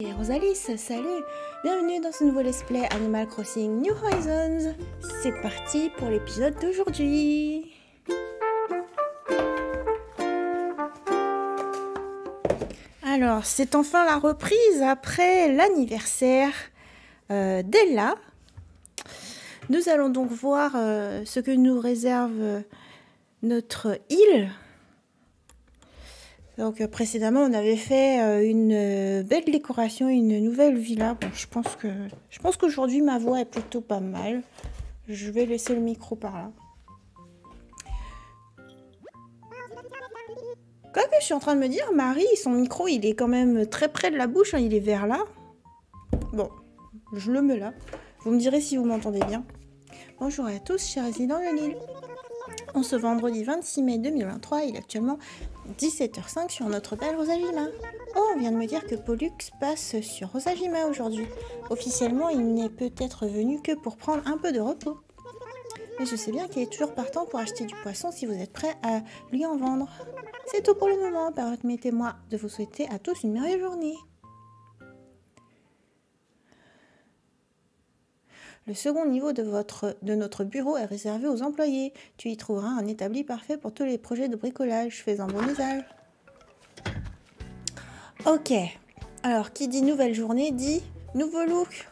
Et Rosalis, salut. Bienvenue dans ce nouveau let's play Animal Crossing New Horizons. C'est parti pour l'épisode d'aujourd'hui. Alors, c'est enfin la reprise après l'anniversaire euh, d'Ella. Nous allons donc voir euh, ce que nous réserve euh, notre île donc euh, précédemment, on avait fait euh, une euh, belle décoration, une nouvelle villa. Bon, je pense que je pense qu'aujourd'hui ma voix est plutôt pas mal. Je vais laisser le micro par là. Quoi que je suis en train de me dire, Marie, son micro, il est quand même très près de la bouche, hein, il est vers là. Bon, je le mets là. Vous me direz si vous m'entendez bien. Bonjour à tous, chers résidents de l'île. On ce vendredi 26 mai 2023, il est actuellement 17h05 sur notre belle Rosajima. Oh, on vient de me dire que Pollux passe sur Rosajima aujourd'hui. Officiellement, il n'est peut-être venu que pour prendre un peu de repos. Mais je sais bien qu'il est toujours partant pour acheter du poisson si vous êtes prêt à lui en vendre. C'est tout pour le moment. Permettez-moi de vous souhaiter à tous une merveilleuse journée. Le second niveau de, notre bureau est réservé aux employés. Tu y trouveras un établi parfait pour tous les projets de bricolage. Fais un bon usage. Ok. Alors, qui dit nouvelle journée dit nouveau look.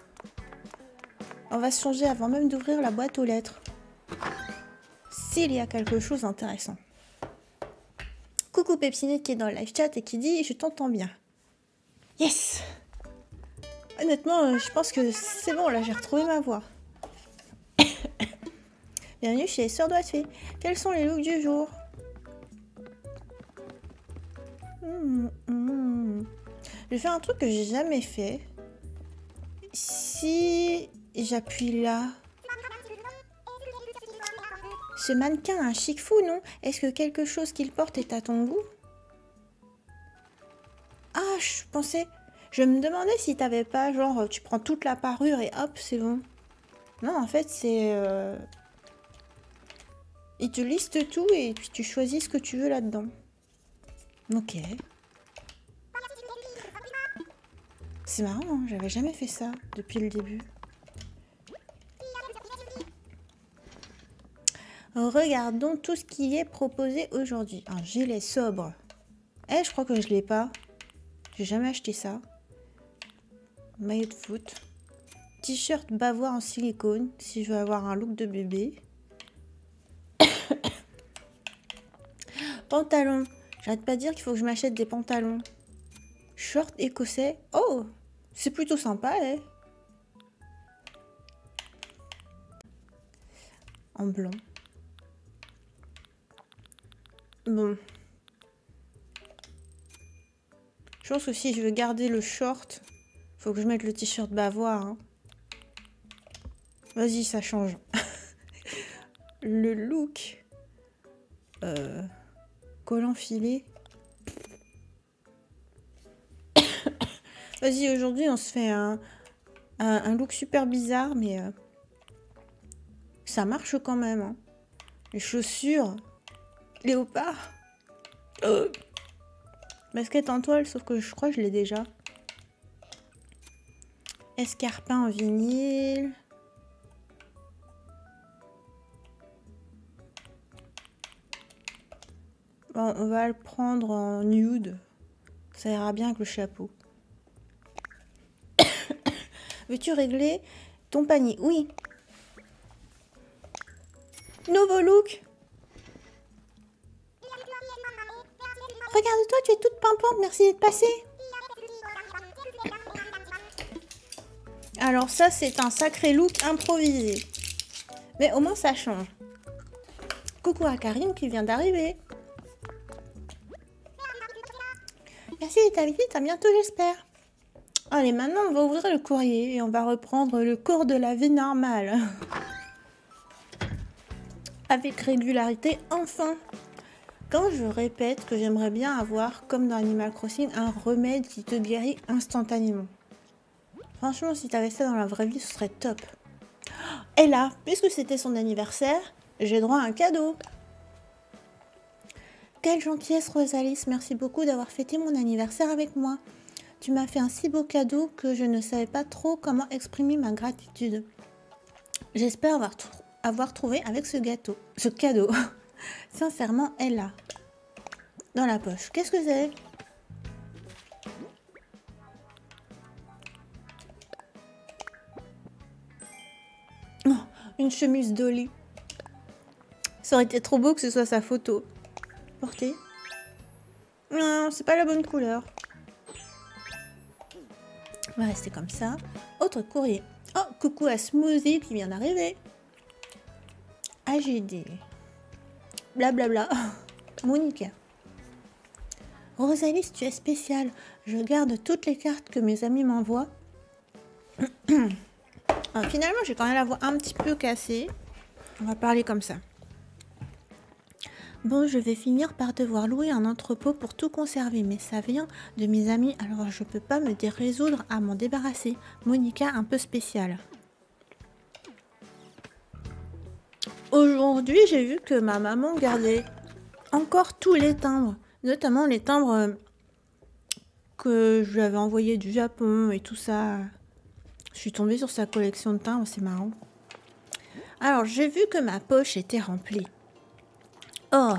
On va se changer avant même d'ouvrir la boîte aux lettres. S'il y a quelque chose d'intéressant. Coucou Pepsinette qui est dans le live chat et qui dit je t'entends bien. Yes Honnêtement, euh, je pense que c'est bon, là, j'ai retrouvé ma voix. Bienvenue chez les Sœurs. Quels sont les looks du jour? Mmh, mmh. Je vais faire un truc que j'ai jamais fait. Si j'appuie là... Ce mannequin a un chic fou, non? Est-ce que quelque chose qu'il porte est à ton goût? Ah, je pensais... Je me demandais si t'avais pas, genre, tu prends toute la parure et hop, c'est bon. Non, en fait, c'est... Euh... Il te liste tout et puis tu choisis ce que tu veux là-dedans. Ok. C'est marrant, hein j'avais jamais fait ça depuis le début. Regardons tout ce qui est proposé aujourd'hui. Un gilet sobre. Eh, je crois que je l'ai pas. J'ai jamais acheté ça maillot de foot, t-shirt bavoir en silicone si je veux avoir un look de bébé, pantalon, j'arrête pas de dire qu'il faut que je m'achète des pantalons, short écossais, oh, c'est plutôt sympa, eh En blanc. Bon. Je pense que si je veux garder le short, faut que je mette le t-shirt bavoir. Hein. Vas-y, ça change. le look. Euh, collant filet. Vas-y, aujourd'hui, on se fait un, un, look super bizarre, mais euh, ça marche quand même. Hein. Les chaussures. Léopard. Euh. Basket en toile, sauf que je crois que je l'ai déjà. Escarpin en vinyle. Bon, on va le prendre en nude. Ça ira bien avec le chapeau. Veux-tu régler ton panier? Oui. Nouveau look. Regarde-toi, tu es toute pimpante. Merci d'être passée. Alors ça, c'est un sacré look improvisé. Mais au moins, ça change. Coucou à Karine qui vient d'arriver. Merci d'être ta visite, à bientôt j'espère. Allez, maintenant on va ouvrir le courrier et on va reprendre le cours de la vie normale. Avec régularité, enfin. Quand je répète que j'aimerais bien avoir, comme dans Animal Crossing, un remède qui te guérit instantanément. Franchement, si t'avais ça dans la vraie vie, ce serait top. Et là, puisque c'était son anniversaire, j'ai droit à un cadeau. Quelle gentillesse, Rosalis. Merci beaucoup d'avoir fêté mon anniversaire avec moi. Tu m'as fait un si beau cadeau que je ne savais pas trop comment exprimer ma gratitude. J'espère avoir, avoir trouvé avec ce gâteau, ce cadeau. Sincèrement, elle a. Dans la poche. Qu'est-ce que c'est? Une chemise Dolly. Ça aurait été trop beau que ce soit sa photo. Portée. Non, c'est pas la bonne couleur. On va rester comme ça. Autre courrier. Oh, coucou à Smoothie qui vient d'arriver. AGD. Blablabla. Monica. Rosalie, tu es spéciale. Je garde toutes les cartes que mes amis m'envoient. Ah, finalement, j'ai quand même la voix un petit peu cassée. On va parler comme ça. Bon, je vais finir par devoir louer un entrepôt pour tout conserver, mais ça vient de mes amis, alors je peux pas me résoudre à m'en débarrasser. Monica, un peu spéciale. Aujourd'hui, j'ai vu que ma maman gardait encore tous les timbres, notamment les timbres euh, que je lui avais envoyés du Japon et tout ça. Je suis tombée sur sa collection de timbres, c'est marrant. Alors, j'ai vu que ma poche était remplie. Oh,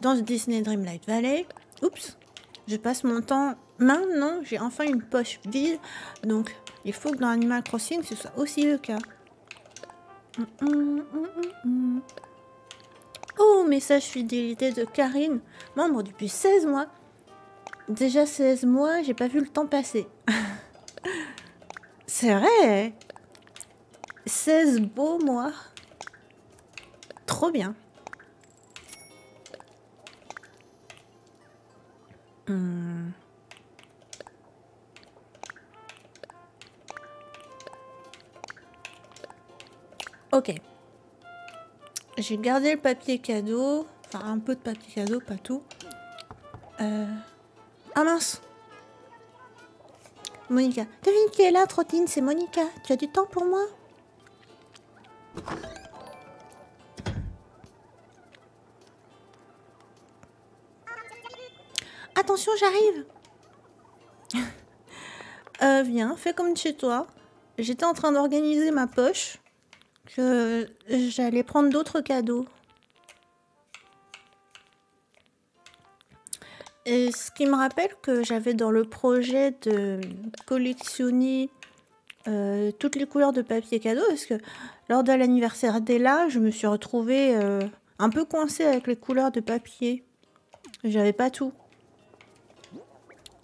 dans ce Disney Dreamlight Valley, oups, je passe mon temps. Maintenant, j'ai enfin une poche vide, donc il faut que dans Animal Crossing, ce soit aussi le cas. Oh, message fidélité de Karine, membre depuis 16 mois. Déjà 16 mois, j'ai pas vu le temps passer. C'est vrai 16 beaux mois. Trop bien. Hmm. Ok. J'ai gardé le papier cadeau. Enfin, un peu de papier cadeau, pas tout. Euh... Ah mince Monica. Devine qui est là, Trottine, c'est Monica. Tu as du temps pour moi? Attention, j'arrive euh, Viens, fais comme chez toi. J'étais en train d'organiser ma poche que j'allais prendre d'autres cadeaux. Ce qui me rappelle que j'avais dans le projet de collectionner euh, toutes les couleurs de papier cadeau, parce que lors de l'anniversaire d'Ella, je me suis retrouvée euh, un peu coincée avec les couleurs de papier. J'avais pas tout.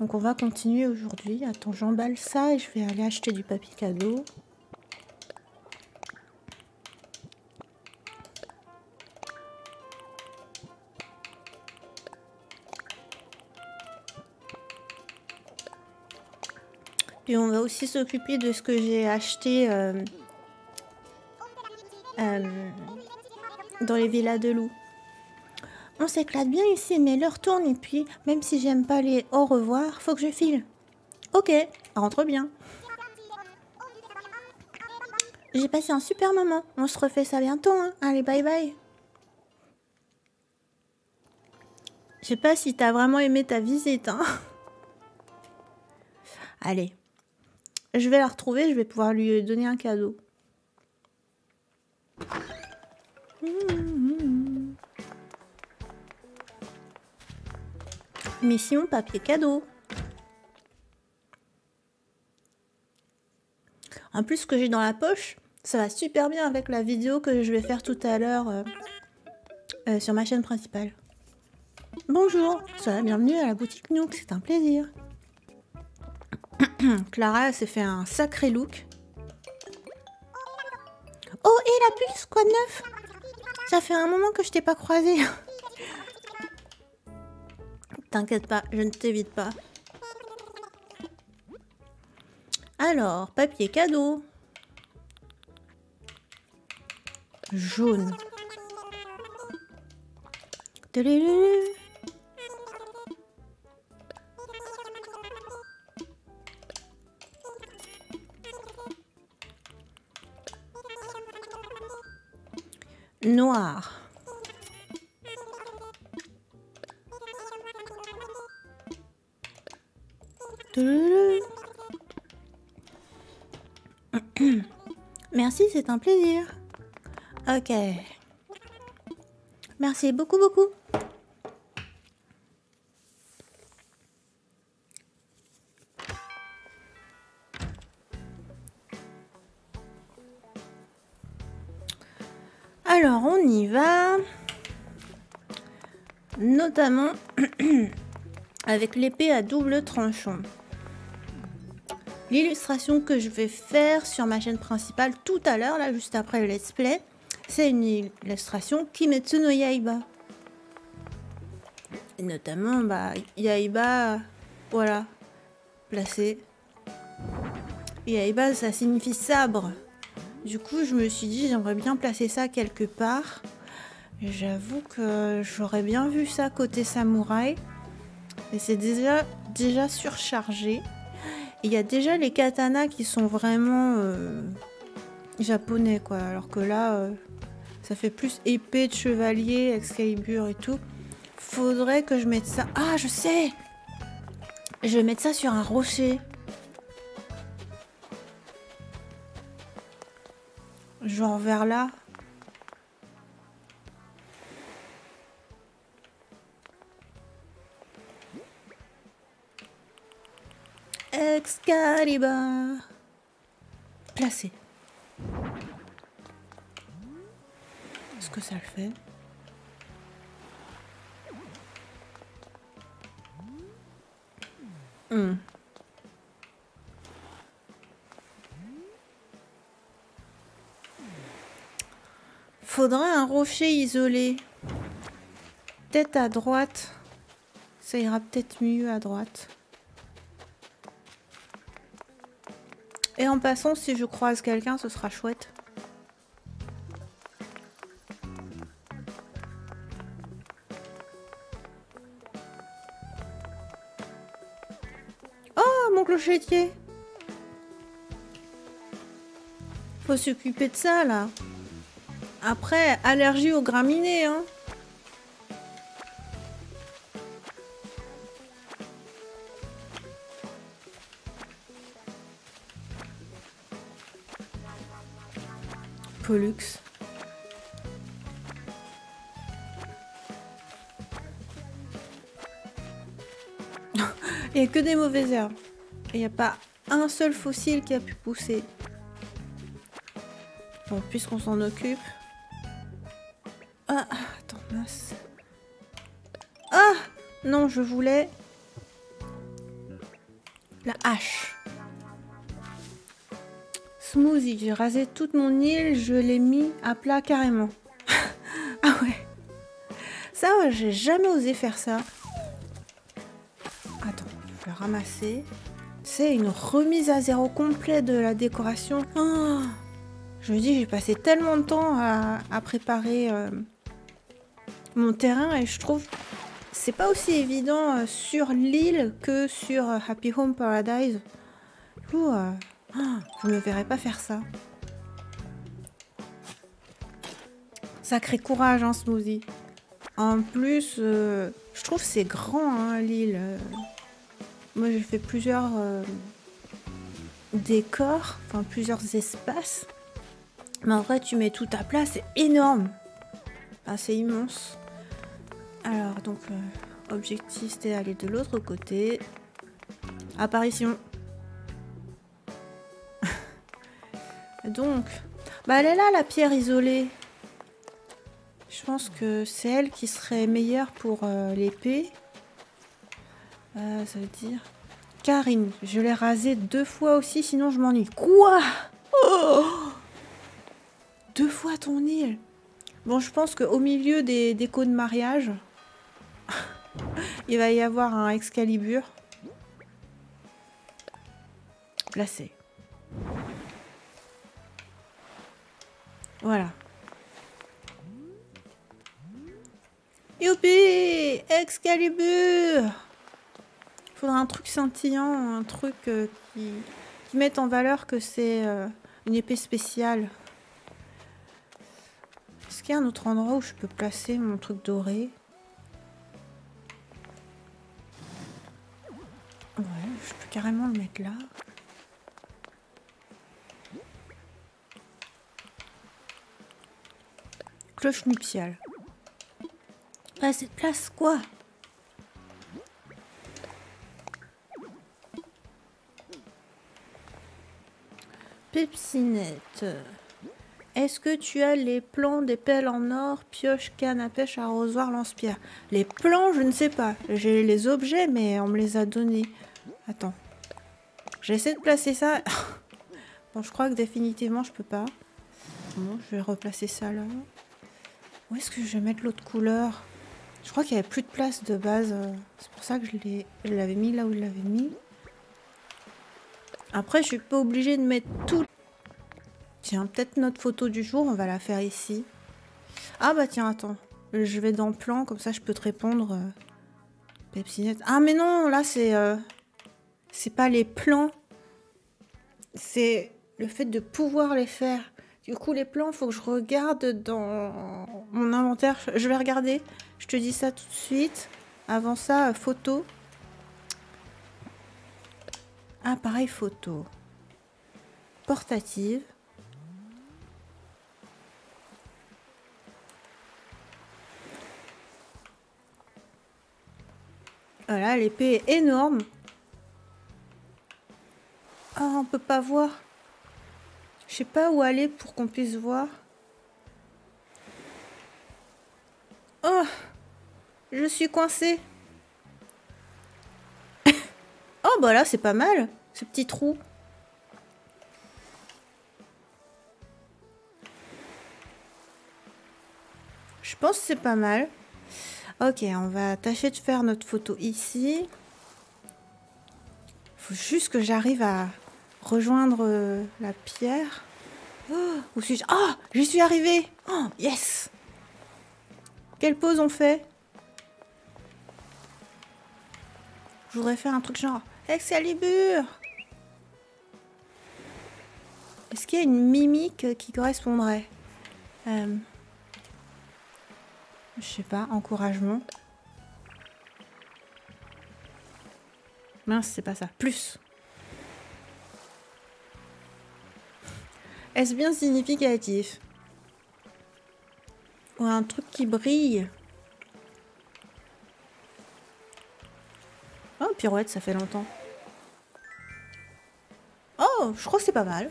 Donc on va continuer aujourd'hui. Attends, j'emballe ça et je vais aller acheter du papier cadeau. Et on va aussi s'occuper de ce que j'ai acheté euh, euh, dans les villas de loups. On s'éclate bien ici, mais l'heure tourne et puis, même si j'aime pas les au revoir, faut que je file. Ok, rentre bien. J'ai passé un super moment. On se refait ça bientôt. Hein. Allez, bye bye. Je sais pas si t'as vraiment aimé ta visite. Hein. Allez. Je vais la retrouver, je vais pouvoir lui donner un cadeau. Mission papier cadeau. En plus, ce que j'ai dans la poche, ça va super bien avec la vidéo que je vais faire tout à l'heure euh, euh, sur ma chaîne principale. Bonjour, sois bienvenue à la boutique Nook, c'est un plaisir. Clara s'est fait un sacré look. Oh, et la puce, quoi de neuf? Ça fait un moment que je t'ai pas croisé. T'inquiète pas, je ne t'évite pas. Alors, papier cadeau. Jaune. noir. Merci, c'est un plaisir. Ok. Merci beaucoup, beaucoup. Notamment avec l'épée à double tranchant. L'illustration que je vais faire sur ma chaîne principale tout à l'heure, là, juste après le let's play, c'est une illustration Kimetsu no Yaiba. Notamment, bah, Yaiba, voilà, placé. Yaiba, ça signifie sabre. Du coup, je me suis dit, j'aimerais bien placer ça quelque part. J'avoue que j'aurais bien vu ça côté samouraï. Mais c'est déjà, déjà surchargé. Il y a déjà les katanas qui sont vraiment euh, japonais, quoi. Alors que là, euh, ça fait plus épée de chevalier, Excalibur et tout. Faudrait que je mette ça... Ah, je sais Je vais mettre ça sur un rocher. Genre vers là. Excalibur. Placé. Est-ce que ça le fait? Hmm. Faudrait un rocher isolé. Peut-être à droite. Ça ira peut-être mieux à droite. Et en passant, si je croise quelqu'un, ce sera chouette. Oh, mon clochetier Faut s'occuper de ça, là. Après, allergie aux graminées, hein. Pollux. Il a que des mauvaises herbes. Il n'y a pas un seul fossile qui a pu pousser. Bon, puisqu'on s'en occupe. Ah, mince. Ah Non, je voulais... La hache smoothie. J'ai rasé toute mon île, je l'ai mis à plat carrément. ah ouais. Ça, ouais, j'ai jamais osé faire ça. Attends, je vais ramasser. C'est une remise à zéro complet de la décoration. Ah, je me dis, j'ai passé tellement de temps à, préparer euh, mon terrain et je trouve c'est pas aussi évident euh, sur l'île que sur euh, Happy Home Paradise. Oh, je ne verrais pas faire ça. Sacré courage, hein, Smoothie. En plus, euh, je trouve c'est grand, hein, l'île. Moi, j'ai fait plusieurs euh, décors, enfin plusieurs espaces. Mais en vrai, tu mets tout à plat, c'est énorme. c'est immense. Alors, donc, euh, objectif, c'était d'aller de l'autre côté. Apparition. Donc, bah elle est là la pierre isolée. Je pense que c'est elle qui serait meilleure pour euh, l'épée. Euh, ça veut dire... Karine, je l'ai rasée deux fois aussi, sinon je m'ennuie. Quoi? Oh Deux fois ton île? Bon, je pense qu'au milieu des décos de mariage, il va y avoir un Excalibur. Placé. Voilà. Youpi Excalibur Faudra un truc scintillant, un truc euh, qui, mette en valeur que c'est euh, une épée spéciale. Est-ce qu'il y a un autre endroit où je peux placer mon truc doré? Ouais, je peux carrément le mettre là. Cloche nuptiale. Pas de place, quoi Pepsinette. Est-ce que tu as les plans des pelles en or, pioche, canne à pêche, arrosoir, lance-pierre? Les plans, je ne sais pas. J'ai les objets, mais on me les a donnés. Attends. J'essaie de placer ça. bon, je crois que définitivement, je peux pas. Bon, je vais replacer ça là. Où est-ce que je vais mettre l'autre couleur? Je crois qu'il n'y avait plus de place de base. C'est pour ça que je l'avais mis là où je l'avais mis. Après, je suis pas obligée de mettre tout. Tiens, peut-être notre photo du jour, on va la faire ici. Ah bah tiens, attends. Je vais dans plan, comme ça je peux te répondre. Euh, Pepsinette. Ah mais non, là c'est... Euh, c'est pas les plans. C'est le fait de pouvoir les faire. Du coup, les plans, faut que je regarde dans mon inventaire. Je vais regarder. Je te dis ça tout de suite. Avant ça, photo. Appareil photo. Portative. Voilà, l'épée est énorme. Ah, on peut pas voir. Je sais pas où aller pour qu'on puisse voir. Oh Je suis coincée. oh bah là c'est pas mal, ce petit trou. Je pense que c'est pas mal. Ok, on va tâcher de faire notre photo ici. Faut juste que j'arrive à rejoindre euh, la pierre. Oh, où suis-je? Oh, j'y suis arrivée. Oh, yes. Quelle pause on fait? Je voudrais faire un truc genre Excalibur Est-ce qu'il y a une mimique qui correspondrait? Euh, Je sais pas, encouragement. Mince, c'est pas ça. Plus Est-ce bien significatif? Ou un truc qui brille? Oh, pirouette, ça fait longtemps. Oh, je crois que c'est pas mal.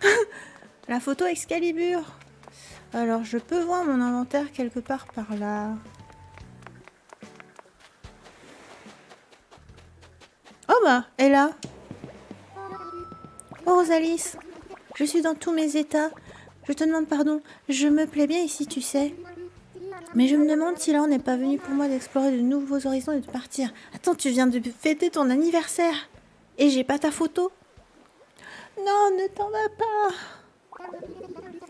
La photo Excalibur. Alors, je peux voir mon inventaire quelque part par là. Oh bah, elle est là. Oh, Rosalis. Je suis dans tous mes états. Je te demande pardon. Je me plais bien ici, tu sais. Mais je me demande si là n'est pas venu pour moi d'explorer de nouveaux horizons et de partir. Attends, tu viens de fêter ton anniversaire. Et j'ai pas ta photo. Non, ne t'en vas pas.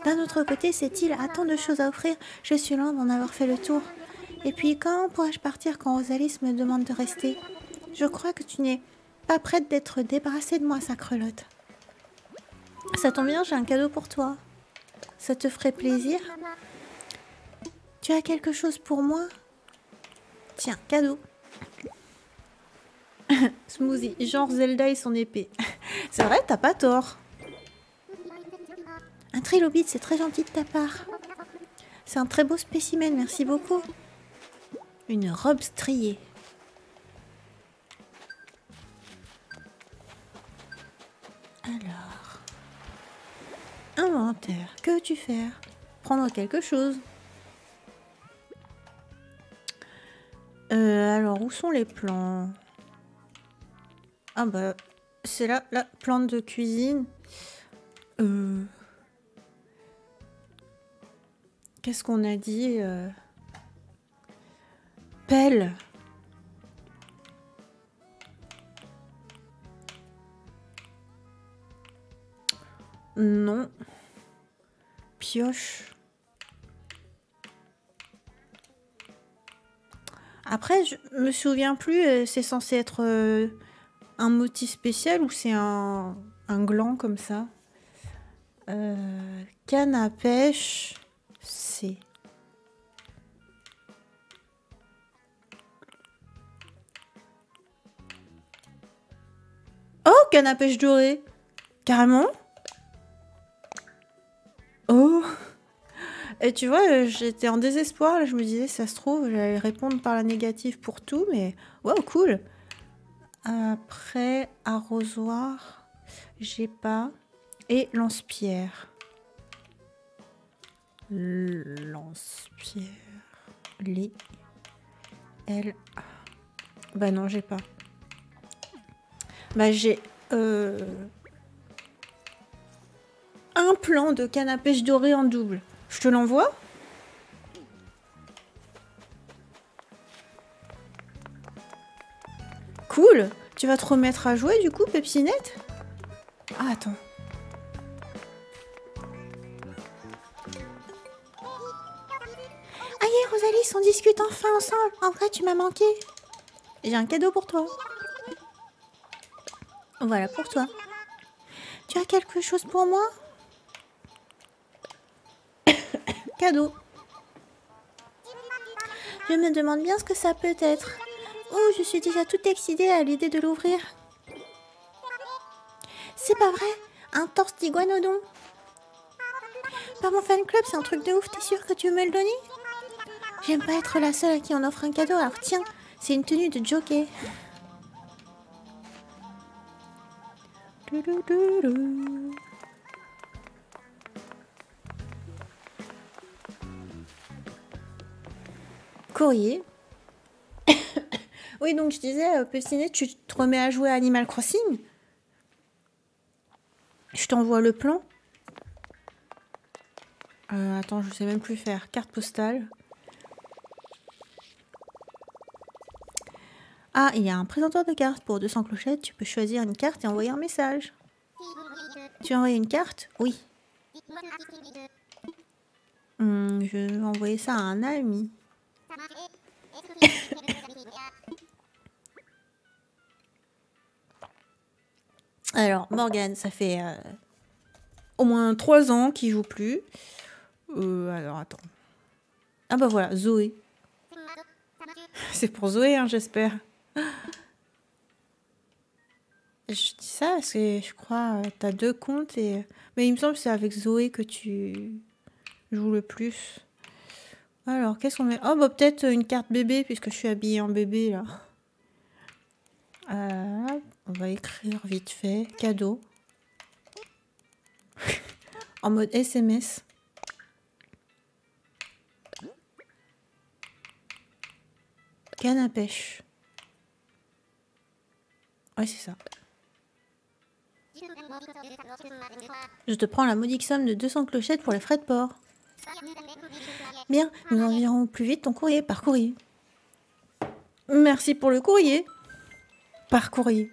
D'un autre côté, cette île a tant de choses à offrir. Je suis loin d'en avoir fait le tour. Et puis, comment pourrais-je partir quand Rosalis me demande de rester? Je crois que tu n'es pas prête d'être débarrassée de moi, sacrelotte. Ça tombe bien, j'ai un cadeau pour toi. Ça te ferait plaisir Tu as quelque chose pour moi? Tiens, cadeau. Smoothie, genre Zelda et son épée. c'est vrai, t'as pas tort. Un trilobite, c'est très gentil de ta part. C'est un très beau spécimen, merci beaucoup. Une robe striée. Prendre quelque chose. Euh, alors, où sont les plans? Ah bah, c'est là, la plante de cuisine. Euh... Qu'est-ce qu'on a dit euh... Pelle. Non. Pioche. Après, je me souviens plus, euh, c'est censé être euh, un motif spécial ou c'est un, un, gland comme ça. Euh, Canne à pêche, c'est... Oh, canne à pêche dorée. Carrément? Oh Et tu vois, j'étais en désespoir. Je me disais, ça se trouve, j'allais répondre par la négative pour tout, mais waouh, cool. Après, arrosoir, j'ai pas. Et lance-pierre. Lance-pierre. Les. L. Bah non, j'ai pas. Bah j'ai. Euh, un plan de canne à pêche doré en double. Je te l'envoie Cool Tu vas te remettre à jouer du coup, Pepsinette? Ah, attends. Aïe, Rosalie, on discute enfin ensemble. En vrai, tu m'as manqué. J'ai un cadeau pour toi. Voilà pour toi. Tu as quelque chose pour moi? Je me demande bien ce que ça peut être. Oh, je suis déjà toute excitée à l'idée de l'ouvrir. C'est pas vrai. Un torse d'iguanodon. Par mon fan club, c'est un truc de ouf, t'es sûr que tu veux me le donner? J'aime pas être la seule à qui on offre un cadeau, alors tiens, c'est une tenue de jockey. Courrier. oui, donc je disais, euh, Pessinet, tu te remets à jouer à Animal Crossing? Je t'envoie le plan? Euh, attends, je sais même plus faire. Carte postale. Ah, il y a un présenteur de cartes pour 200 clochettes. Tu peux choisir une carte et envoyer un message. Tu as envoyé une carte? Oui. Hmm, je vais envoyer ça à un ami. Alors, Morgane, ça fait euh, au moins 3 ans qu'il joue plus. Euh, alors, attends. Ah bah voilà, Zoé. C'est pour Zoé, hein, j'espère. Je dis ça parce que je crois tu as deux comptes et mais il me semble que c'est avec Zoé que tu joues le plus. Alors, qu'est-ce qu'on met? Oh, bah peut-être une carte bébé puisque je suis habillée en bébé là. Euh, on va écrire vite fait cadeau en mode SMS. Canne à pêche. Ouais, c'est ça. Je te prends la modique somme de 200 clochettes pour les frais de port. Bien, nous enverrons plus vite ton courrier par courrier. Merci pour le courrier. Par courrier.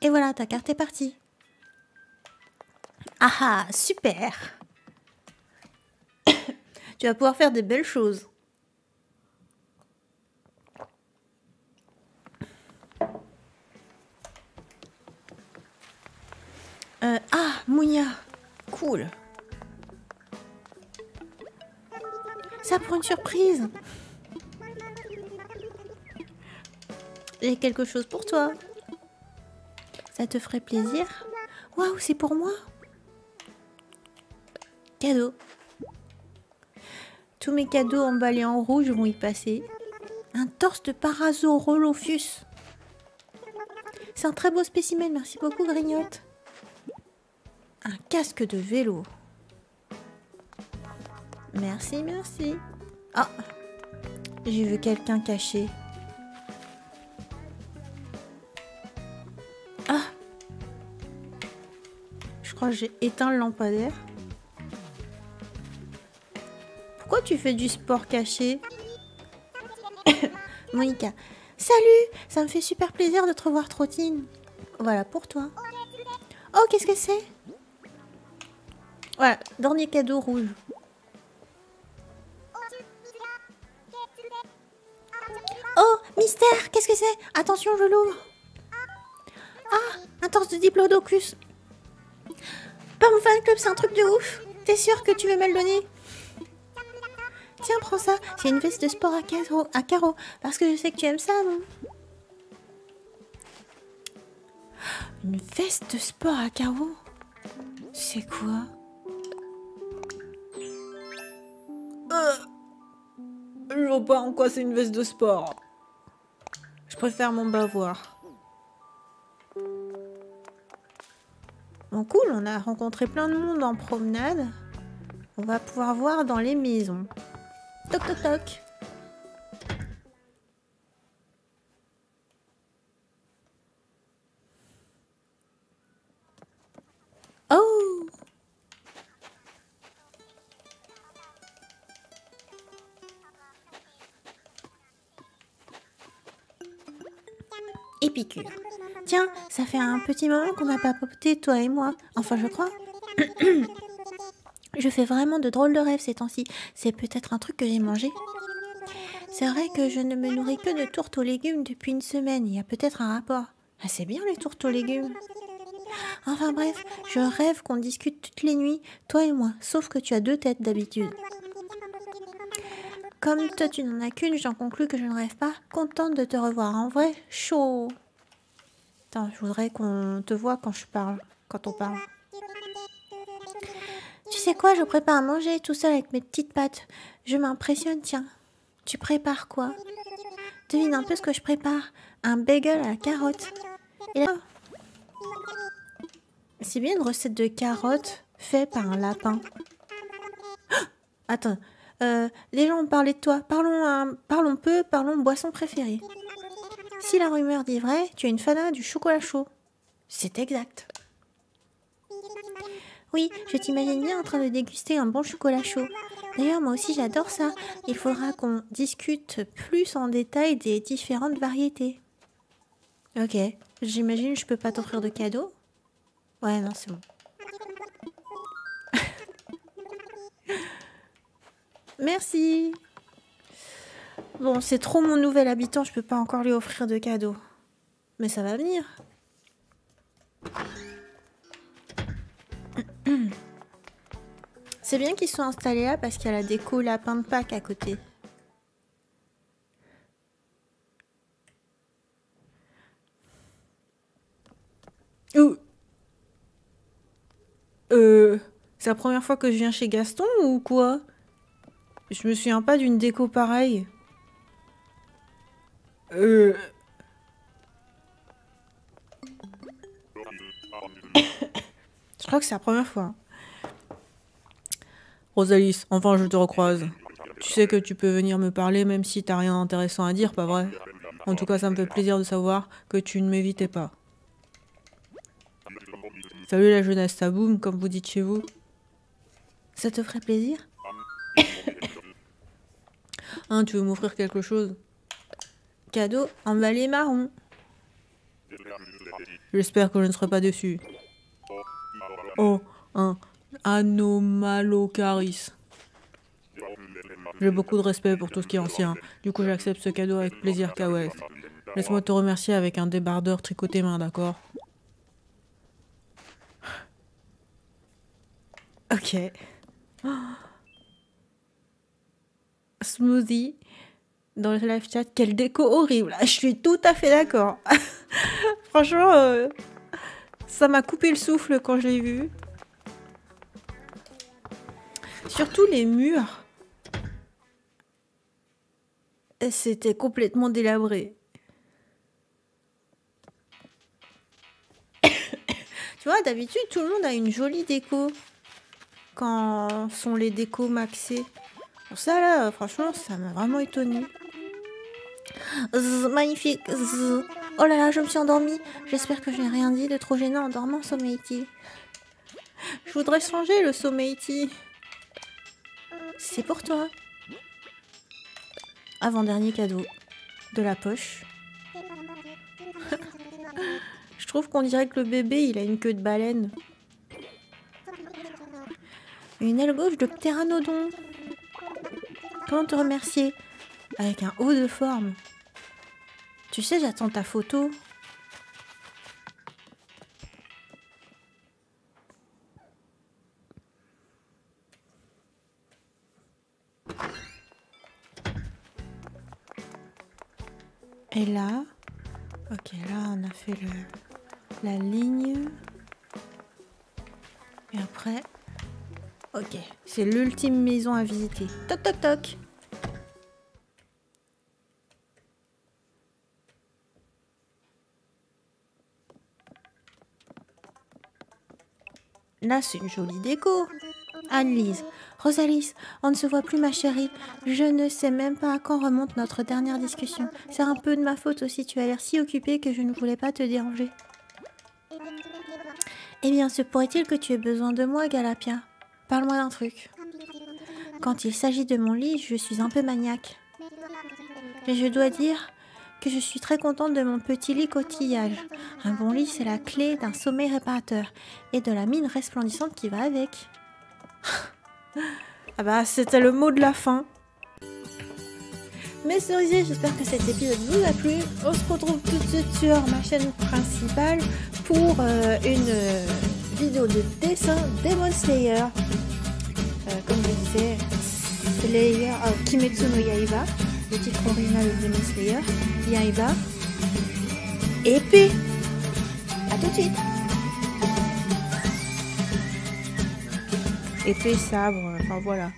Et voilà, ta carte est partie. Ah ah, super Tu vas pouvoir faire des belles choses. Euh, ah, Mounia Cool Ça pour une surprise J'ai quelque chose pour toi. Ça te ferait plaisir Waouh, c'est pour moi Cadeau. Tous mes cadeaux emballés en rouge vont y passer. Un torse de Parasaurolophus. C'est un très beau spécimen, merci beaucoup Grignotte. Un casque de vélo. Merci, merci. Ah J'ai vu quelqu'un caché. Ah Je crois que j'ai éteint le lampadaire. Pourquoi tu fais du sport caché? Monica. Salut Ça me fait super plaisir de te revoir, Trottine. Voilà, pour toi. Oh, qu'est-ce que c'est? Voilà, dernier cadeau rouge. Oh, mystère, qu'est-ce que c'est? Attention, je l'ouvre. Ah, un torse de diplodocus. Pas mon fan club, c'est un truc de ouf. T'es sûr que tu veux me le donner? Tiens, prends ça. C'est une veste de sport à carreaux, à parce que je sais que tu aimes ça, non? Une veste de sport à carreaux? C'est quoi? Euh, Je vois pas en quoi c'est une veste de sport. Je préfère mon bavoir. Bon cool, on a rencontré plein de monde en promenade. On va pouvoir voir dans les maisons. Toc toc toc. Tiens, ça fait un petit moment qu'on n'a pas popté, toi et moi. Enfin, je crois. je fais vraiment de drôles de rêves ces temps-ci. C'est peut-être un truc que j'ai mangé. C'est vrai que je ne me nourris que de tourtes aux légumes depuis une semaine. Il y a peut-être un rapport. Ah, c'est bien les tourtes aux légumes. Enfin bref, je rêve qu'on discute toutes les nuits, toi et moi, sauf que tu as deux têtes d'habitude. Comme toi tu n'en as qu'une, j'en conclus que je ne rêve pas. Contente de te revoir en vrai, chaud. Attends, je voudrais qu'on te voit quand je parle, quand on parle. Tu sais quoi, je prépare à manger tout seul avec mes petites pattes. Je m'impressionne, tiens. Tu prépares quoi? Devine un peu ce que je prépare. Un bagel à la carotte. C'est bien une recette de carottes faite par un lapin. Attends, euh, les gens ont parlé de toi. Parlons, parlons peu, parlons boisson préférée. Si la rumeur dit vrai, tu es une fana du chocolat chaud. C'est exact. Oui, je t'imagine bien en train de déguster un bon chocolat chaud. D'ailleurs, moi aussi j'adore ça. Il faudra qu'on discute plus en détail des différentes variétés. Ok, j'imagine je peux pas t'offrir de cadeaux? Ouais, non, c'est bon. Merci. Bon, c'est trop mon nouvel habitant, je peux pas encore lui offrir de cadeaux. Mais ça va venir. C'est bien qu'ils soient installés là parce qu'il y a la déco lapin de Pâques à côté. Ouh euh, c'est la première fois que je viens chez Gaston ou quoi? Je me souviens pas d'une déco pareille. Euh... je crois que c'est la première fois. Rosalis, enfin je te recroise. Tu sais que tu peux venir me parler même si t'as rien d'intéressant à dire, pas vrai? En tout cas, ça me fait plaisir de savoir que tu ne m'évitais pas. Salut la jeunesse, ça boum, comme vous dites chez vous. Ça te ferait plaisir? Hein, tu veux m'offrir quelque chose? Cadeau emballé marron. J'espère que je ne serai pas déçu. Oh, un anomalocaris. J'ai beaucoup de respect pour tout ce qui est ancien. Du coup, j'accepte ce cadeau avec plaisir, Kaweth. Laisse-moi te remercier avec un débardeur tricoté main, d'accord? Ok. Smoothie dans le live chat. Quelle déco horrible. Je suis tout à fait d'accord. Franchement, euh, ça m'a coupé le souffle quand je l'ai vu. Surtout les murs. C'était complètement délabré. tu vois, d'habitude, tout le monde a une jolie déco quand sont les décos maxés. Ça, là, franchement, ça m'a vraiment étonné. magnifique. Oh là là, je me suis endormie. J'espère que je n'ai rien dit de trop gênant en dormant, Sommeiti. Je voudrais changer le Sommeiti. C'est pour toi. Avant-dernier cadeau de la poche. je trouve qu'on dirait que le bébé, il a une queue de baleine. Une aile gauche de pteranodon. Comment te remercier Avec un haut de forme. Tu sais, j'attends ta photo. Et là, ok, là on a fait la ligne. Et après, ok, c'est l'ultime maison à visiter. Toc toc toc. C'est une jolie déco. Anne-Lise. Rosalis, on ne se voit plus, ma chérie. Je ne sais même pas à quand remonte notre dernière discussion. C'est un peu de ma faute aussi. Tu as l'air si occupée que je ne voulais pas te déranger. Eh bien, se pourrait-il que tu aies besoin de moi, Galapia? Parle-moi d'un truc. Quand il s'agit de mon lit, je suis un peu maniaque. Mais je dois dire que je suis très contente de mon petit lit cotillage. Un bon lit, c'est la clé d'un sommeil réparateur et de la mine resplendissante qui va avec. ah bah, c'était le mot de la fin. Mes cerisiers, j'espère que cet épisode vous a plu. On se retrouve tout de suite sur ma chaîne principale pour euh, une euh, vidéo de dessin Demon Slayer. Euh, comme je disais, Slayer Kimetsu no Yaiba, le titre original de Demon Slayer, Yaiba. Épée. À tout de suite. Épée, sabre, enfin voilà.